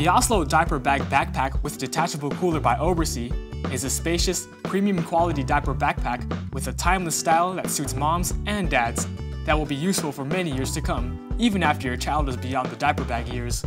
The Oslo Diaper Bag Backpack with Detachable Cooler by Obersee is a spacious, premium quality diaper backpack with a timeless style that suits moms and dads that will be useful for many years to come, even after your child is beyond the diaper bag years.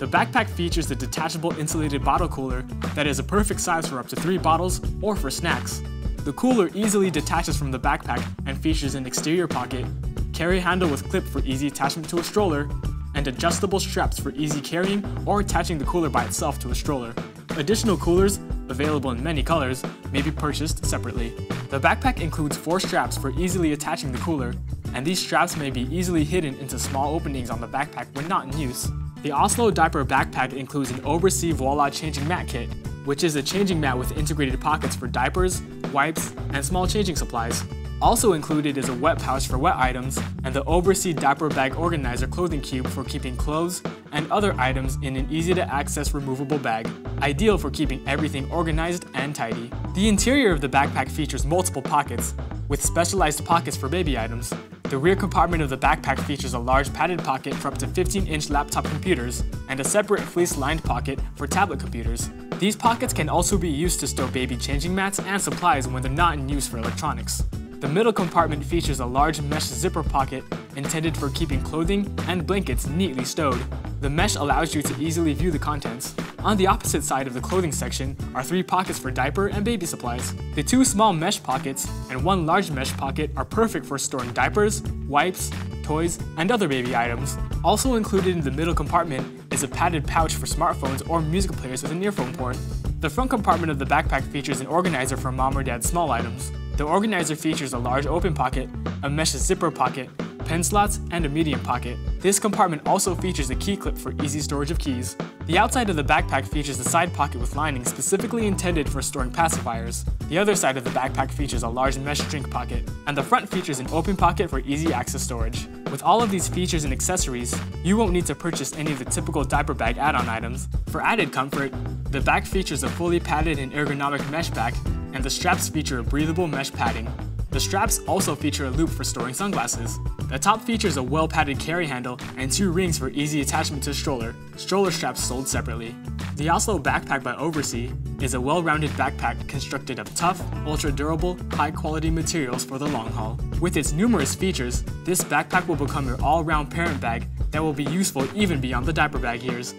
The backpack features the detachable insulated bottle cooler that is a perfect size for up to three bottles or for snacks. The cooler easily detaches from the backpack and features an exterior pocket, carry handle with clip for easy attachment to a stroller, and adjustable straps for easy carrying or attaching the cooler by itself to a stroller. Additional coolers, available in many colors, may be purchased separately. The backpack includes four straps for easily attaching the cooler, and these straps may be easily hidden into small openings on the backpack when not in use. The Oslo Diaper Backpack includes an Obersee Voila changing mat kit, which is a changing mat with integrated pockets for diapers, wipes, and small changing supplies. Also included is a wet pouch for wet items and the Obersee Diaper Bag Organizer clothing cube for keeping clothes and other items in an easy to access removable bag, ideal for keeping everything organized and tidy. The interior of the backpack features multiple pockets, with specialized pockets for baby items. The rear compartment of the backpack features a large padded pocket for up to 15-inch laptop computers and a separate fleece-lined pocket for tablet computers. These pockets can also be used to store baby changing mats and supplies when they're not in use for electronics. The middle compartment features a large mesh zipper pocket intended for keeping clothing and blankets neatly stowed. The mesh allows you to easily view the contents. On the opposite side of the clothing section are three pockets for diaper and baby supplies. The two small mesh pockets and one large mesh pocket are perfect for storing diapers, wipes, toys, and other baby items. Also included in the middle compartment is a padded pouch for smartphones or music players with an earphone port. The front compartment of the backpack features an organizer for mom or dad's small items. The organizer features a large open pocket, a mesh zipper pocket, pen slots, and a medium pocket. This compartment also features a key clip for easy storage of keys. The outside of the backpack features a side pocket with lining specifically intended for storing pacifiers. The other side of the backpack features a large mesh drink pocket, and the front features an open pocket for easy access storage. With all of these features and accessories, you won't need to purchase any of the typical diaper bag add-on items. For added comfort, the back features a fully padded and ergonomic mesh back and the straps feature a breathable mesh padding. The straps also feature a loop for storing sunglasses. The top features a well-padded carry handle and two rings for easy attachment to stroller, stroller straps sold separately. The Oslo Backpack by Obersee is a well-rounded backpack constructed of tough, ultra-durable, high-quality materials for the long haul. With its numerous features, this backpack will become your all-round parent bag that will be useful even beyond the diaper bag years.